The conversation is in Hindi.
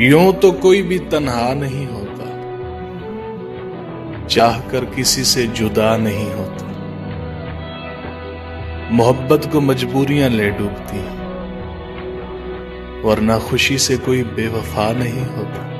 यूँ तो कोई भी तन्हा नहीं होता। चाहकर किसी से जुदा नहीं होता। मोहब्बत को मजबूरियाँ ले डूबती वरना खुशी से कोई बेवफा नहीं होता।